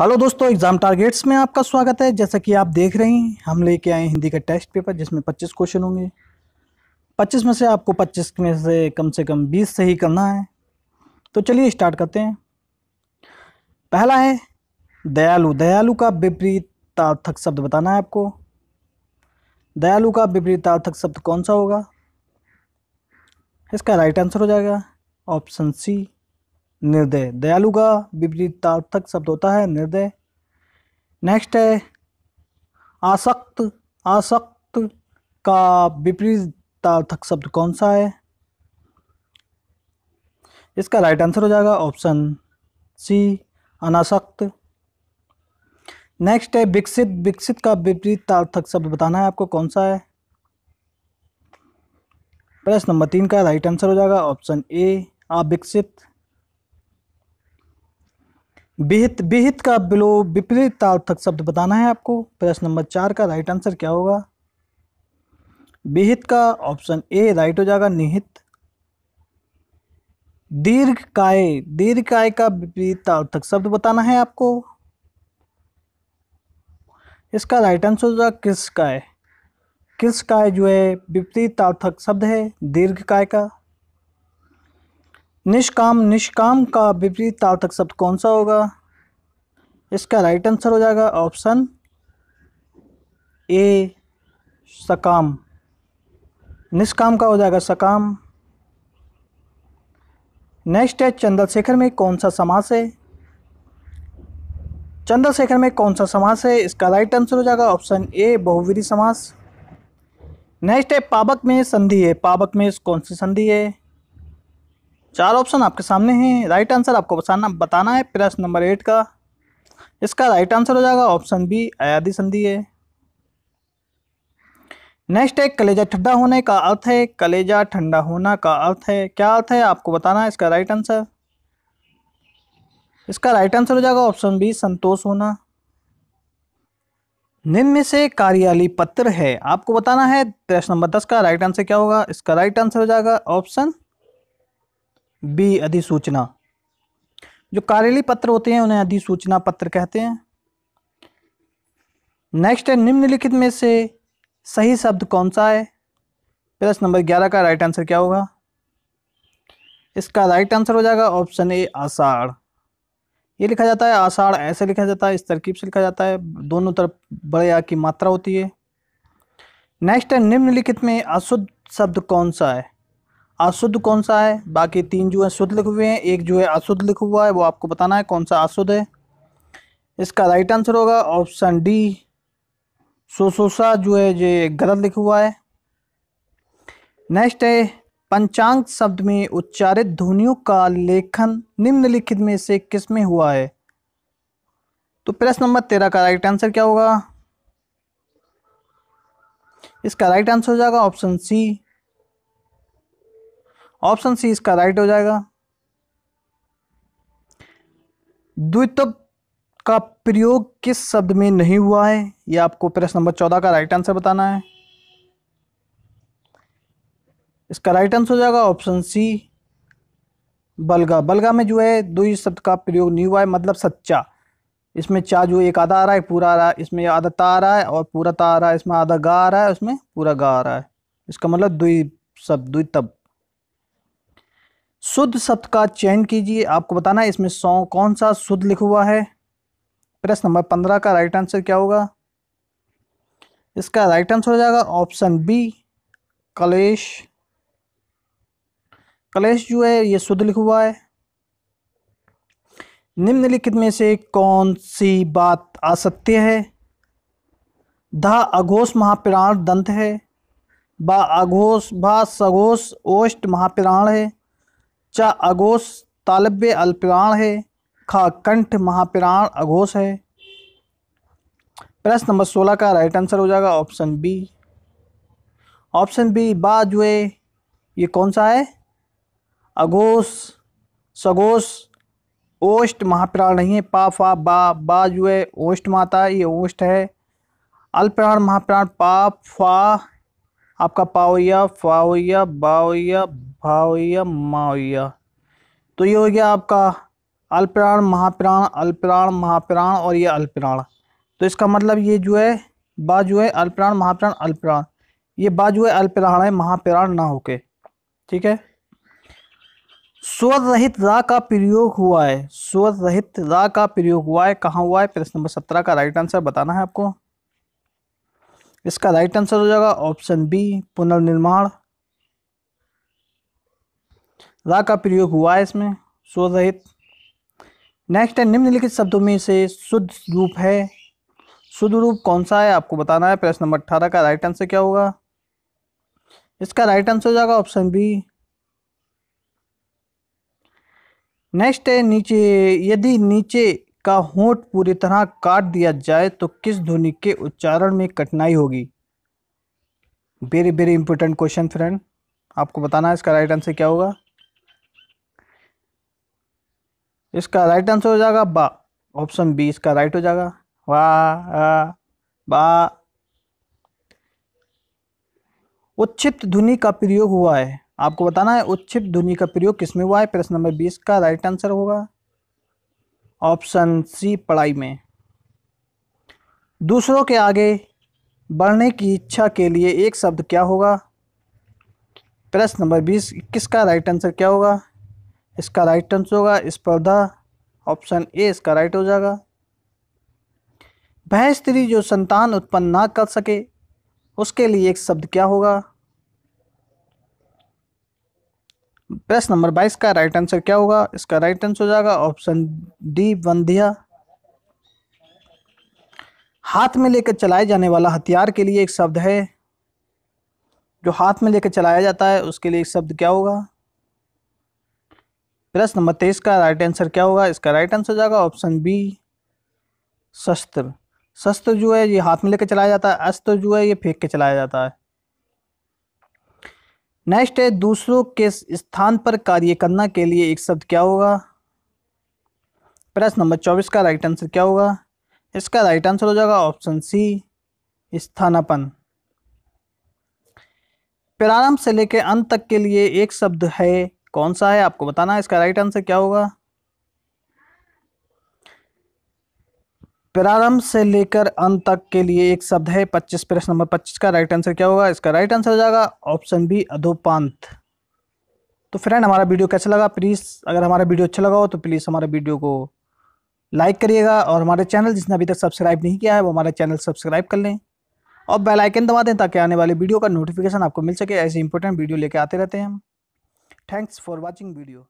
Hello दोस्तों, exam targets में आपका स्वागत है। जैसा कि आप देख रहे हैं, हम लेके आए हिंदी का टेस्ट पेपर, जिसमें 25 क्वेश्चन होंगे। 25 में से आपको 25 में से कम से कम 20 सही करना है। तो चलिए स्टार्ट करते हैं। पहला है, दयालु। दयालु का विपरीतार्थक शब्द बताना है आपको। दयालु का विपरीतार्थक शब्द कौन सा होगा? इसका राइट आंसर हो जाएगा ऑप्शन सी निर्दय। दयालु का विपरीतार्थक शब्द होता है निर्दय। नेक्स्ट है, आसक्त आसक्त का विपरीतार्थक शब्द कौन सा है? इसका राइट आंसर हो जाएगा ऑप्शन सी अनासक्त। नेक्स्ट है, विकसित विकसित का विपरीतार्थक शब्द बताना है आपको कौन सा है? प्रश्न नंबर तीन का राइट आंसर हो जाएगा ऑप्शन ए अविकसित। विहित विहित का बिलो, विपरीत तार्थक शब्द बताना है आपको। प्रश्न नंबर चार का राइट आंसर क्या होगा? विहित का ऑप्शन ए राइट हो जाएगा निहित। दीर्घ काय दीर्घ काय का विपरीतार्थक शब्द बताना है आपको। इसका राइट आंसर हो जाएगा किस काय किस काय जो है, विपरीत तार्थक शब्द है दीर्घ काय का। निष्काम निष्काम का विपरीतार्थक शब्द कौन सा होगा? इसका राइट आंसर हो जाएगा ऑप्शन ए सकाम। निष्काम का हो जाएगा सकाम। नेक्स्ट है, चंद्रशेखर में कौन सा समास है? चंद्रशेखर में कौन सा समास है? इसका राइट आंसर हो जाएगा ऑप्शन ए बहुवीरी समास। नेक्स्ट है पावक में संधि है। पावक में कौन सी संधि है? चार ऑप्शन आपके सामने हैं। राइट आंसर आपको बताना बताना है, प्रश्न नंबर एट का। इसका राइट आंसर हो जाएगा ऑप्शन बी अयादी संधि है। नेक्स्ट है, कलेजा ठंडा होने का अर्थ है, कलेजा ठंडा होना का अर्थ है। क्या अर्थ है आपको बताना है इसका राइट आंसर इसका राइट आंसर हो जाएगा ऑप्शन बी संतोष होना। निम्न से कार्यालय पत्र है, आपको बताना है, प्रश्न नंबर दस का राइट आंसर क्या होगा? इसका राइट आंसर हो जाएगा ऑप्शन बी अधिसूचना। जो कार्यालय पत्र होते हैं, उन्हें अधिसूचना पत्र कहते हैं। नेक्स्ट है, निम्नलिखित में से सही शब्द कौन सा है? प्रश्न नंबर ग्यारह का राइट आंसर क्या होगा? इसका राइट आंसर हो जाएगा ऑप्शन ए आषाढ़। ये लिखा जाता है आषाढ़, ऐसे लिखा जाता है, इस तरकीब से लिखा जाता है, दोनों तरफ़ बड़े आ की मात्रा होती है। नेक्स्ट है, निम्नलिखित में अशुद्ध शब्द कौन सा है? अशुद्ध कौन सा है? बाकी तीन जो है शुद्ध लिखे हुए हैं, एक जो है अशुद्ध लिखा हुआ है, वो आपको बताना है कौन सा अशुद्ध है। इसका राइट आंसर होगा ऑप्शन डी सोसोसा जो है, ये गलत लिखा हुआ है। नेक्स्ट है, पंचांग शब्द में उच्चारित ध्वनियों का लेखन निम्नलिखित में से किसमें हुआ है? तो प्रश्न नंबर तेरह का राइट आंसर क्या होगा? इसका राइट आंसर हो जाएगा ऑप्शन सी ऑप्शन सी इसका राइट हो जाएगा। द्वितब का प्रयोग किस शब्द में नहीं हुआ है? यह आपको प्रश्न नंबर चौदह का राइट आंसर बताना है। इसका राइट आंसर हो जाएगा ऑप्शन सी, बलगा। बलगा में जो है, दो शब्द का प्रयोग नहीं हुआ है मतलब सच्चा। इसमें चा जो एक आधा आ रहा है, पूरा आ रहा है, इसमें आधा ता आ रहा है और पूरा ता आ रहा है, इसमें आधा गा आ रहा है, उसमें पूरा गा आ रहा है। इसका मतलब दुई शब्द दुई तब शुद्ध शब्द का चयन कीजिए। आपको बताना है इसमें सौ कौन सा शुद्ध लिखा हुआ है? प्रश्न नंबर पंद्रह का राइट आंसर क्या होगा? इसका राइट आंसर हो जाएगा ऑप्शन बी कलेश। कलेश जो है, ये शुद्ध लिखा हुआ है। निम्नलिखित में से कौन सी बात असत्य है? ध, अघोष महाप्राण दंत है। बा, अघोष, भा, सघोष ओष्ट महाप्राण है। च अघोष तालब्य अल्पराण है, खा कंठ महाप्राण अघोष है। प्रश्न नंबर सोलह का राइट आंसर हो जाएगा ऑप्शन बी ऑप्शन बी बा जो है ये कौन सा है? अघोष, सघोष ओष्ट महाप्राण नहीं है, पा, फा, बा बा जो है ओष्ट माता, ये ओष्ट है। अल्पराण महाप्राण, पा, फा आपका पाओया फावैया, बावैया, भावैया, मावैया। तो ये हो गया आपका अल्पराण महाप्राण अल्पराण महाप्राण और ये अल्पराण तो इसका मतलब ये जो है, बा जो है अल्पराण महाप्राण अल्पराण ये बा जो है अल्पराण है, महाप्राण ना होके। ठीक है? स्वर रहित रा का प्रयोग हुआ है। स्वर रहित रा का प्रयोग हुआ है। कहाँ हुआ है? प्रश्न नंबर सत्रह का राइट आंसर बताना है आपको। इसका राइट आंसर हो जाएगा ऑप्शन बी पुनर्निर्माण। रा का प्रयोग हुआ है इसमें, स्वर रहित। नेक्स्ट है, निम्नलिखित शब्दों में से शुद्ध रूप है। शुद्ध रूप कौन सा है, आपको बताना है। प्रश्न नंबर अठारह का राइट आंसर क्या होगा? इसका राइट आंसर हो जाएगा ऑप्शन बी नेक्स्ट है, नीचे, यदि नीचे का होंठ पूरी तरह काट दिया जाए तो किस ध्वनि के उच्चारण में कठिनाई होगी? Very very important question friend आपको बताना है इसका राइट आंसर क्या होगा? इसका राइट आंसर हो जाएगा बा। ऑप्शन बी इसका राइट हो जाएगा। वाह बा। उच्छिप्त ध्वनि का प्रयोग हुआ है। आपको बताना है उच्छिप्त ध्वनि का प्रयोग किसमें हुआ है? प्रश्न नंबर बीस का राइट आंसर होगा। ऑप्शन सी पढ़ाई में। दूसरों के आगे बढ़ने की इच्छा के लिए एक शब्द क्या होगा? प्रश्न नंबर बीस, किसका राइट आंसर क्या होगा? इसका राइट आंसर होगा स्पर्धा। ऑप्शन ए, इसका राइट हो जाएगा। वह स्त्री जो संतान उत्पन्न ना कर सके, उसके लिए एक शब्द क्या होगा? प्रश्न नंबर बाईस का राइट आंसर क्या होगा? इसका राइट आंसर हो जाएगा ऑप्शन डी बंधिया हाथ में लेकर चलाए जाने वाला हथियार के लिए एक शब्द है। जो हाथ में लेकर चलाया जाता है, उसके लिए एक शब्द क्या होगा? प्रश्न नंबर तेईस का राइट आंसर क्या होगा? इसका राइट आंसर हो जाएगा ऑप्शन बी शस्त्र। शस्त्र जो है, ये हाथ में लेकर चलाया जाता है, अस्त्र जो है, ये फेंक के चलाया जाता है। नेक्स्ट है, दूसरों के स्थान पर कार्य करना के लिए एक शब्द क्या होगा? प्रश्न नंबर चौबीस का राइट आंसर क्या होगा? इसका राइट आंसर हो जाएगा ऑप्शन सी स्थानापन। प्रारंभ से लेकर अंत तक के लिए एक शब्द है, कौन सा है? आपको बताना है, इसका राइट आंसर क्या होगा? प्रारंभ से लेकर अंत तक के लिए एक शब्द है, पच्चीस प्रश्न नंबर पच्चीस का राइट आंसर क्या होगा? इसका राइट आंसर हो जाएगा ऑप्शन बी अधोपांत। तो फ्रेंड हमारा वीडियो कैसा लगा? प्लीज़ अगर हमारा वीडियो अच्छा लगा हो तो प्लीज़ हमारे वीडियो को लाइक करिएगा और हमारे चैनल जिसने अभी तक सब्सक्राइब नहीं किया है, वो हमारा चैनल सब्सक्राइब कर लें। और बेल आइकन दबा दें ताकि आने वाले वीडियो का नोटिफिकेशन आपको मिल सके। ऐसे इंपॉर्टेंट वीडियो लेके आते रहते हैं हम। Thanks for watching video